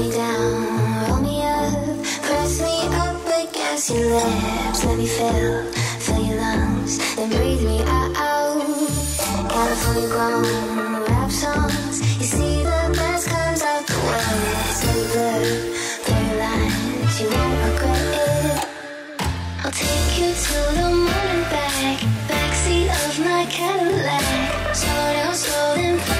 me down, roll me up, press me up against your lips. Let me fill, fill your lungs, then breathe me out. California grown rap songs. You see the best comes out the worst. So blur, blur your lines, you won't regret it. I'll take you to the moon and back, backseat of my Cadillac. Slow down, slow then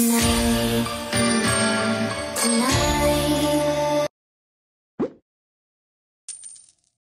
tonight